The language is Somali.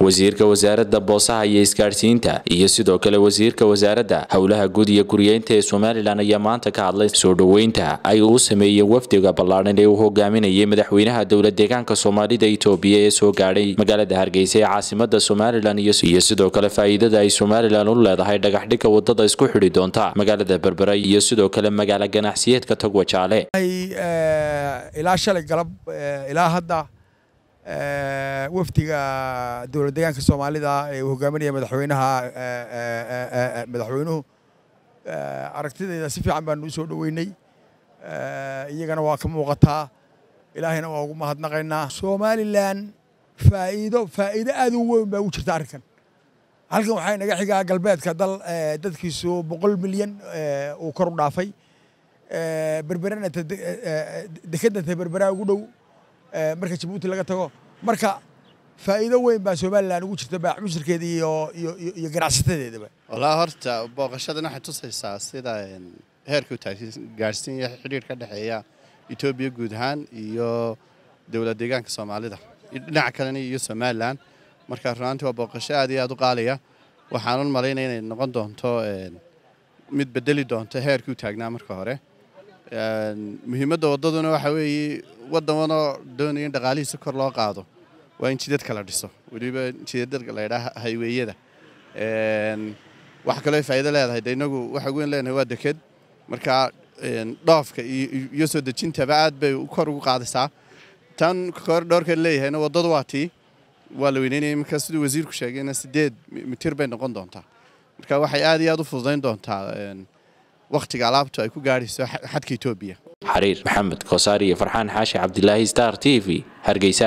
wasiirka wasaaradda boosaha iyo isgaadhsiinta iyo sidoo kale wasiirka wasaaradda howlaha guud iyo guriyeynta ee somalilan ayaa maanta ka hadlay soo dhoweynta ay uu sameeyeen wafdiga ballaadhan ee uu hogaaminayay madaxweynaha dowlad deegaanka soomaalida itoobiya ee soo gaadhay magaalada hargeysa ee caasimada somalilan iyo sidoo kale faa'iidada ay somalilan u leedahay dhagaxdhigga waddada isku xidhi doonta magaalada berbera iyo sidoo kale magaalo ganacsiyeedka togwa jaale. Ilaa shalay galab ilaa hadda wafdiga dowlad deegaanka soomaalida ee uu hogaaminaya madaxweynaha madaxweynuhu aragtidayda si fiican baanu u soo dhoweynay. Iyagana waa ka muuqataa. Ilaahayna waa ugu mahadnaqaynaa. Somalilan faa'iido faa'iido aad u weyn baa ugu jirta arrinkan. Halkan waxaa inaga xigaa galbeedka dal dadkiisu boqol milyan uu kor u dhaafay. Berberana dekedanta berberaa ugu dhow marka jabuuti laga tago marka faa'iido weyn baa somalilan ugu jirta baac mushirkeeda iyo iyo iyo ganacsatadeedaba wallaahi horta booqashadan waxay tusaysaa sida heerka gaadhsiin iyo xidhiir ka dhexeeya etoobiya guud ahaan iyo dowlad deegaanka soomaalida. Dhinaca kalena iyo somalilan marka runaantii waa booqasho aad iyo aad u qaaliya. Waxaanan malaynaya inay noqon doonto mid bedeli doonto heerkii u taagnaa marka hore muhiimadda waddaduna waxa weeye waddanwanoo doonaya in dhaqaalihiisa kor loo qaado. Waa in jidad kala dhiso. Weliba jidadda laydhaa hayweeyada wax kaloo faa'iido leedahay. De inagu waxa weyn leenahay waa deked marka dhoofka iyo soo dejintaba aad bay kor ugu qaadaysaa tan dhowrkeed leeyahayna waddadu waa tii. Waa la weyneynaya iminka siduu wasiirku sheegayna sideed mitir bay noqon doontaa. Marka waxay aad iyo aad u fududayn doontaa wakhtiga alaabtu ay ku gaadhayso xadka etoobiya xariir maxamed koosaar iyo farxaan xaashi cabdilaahi star t v hargeysa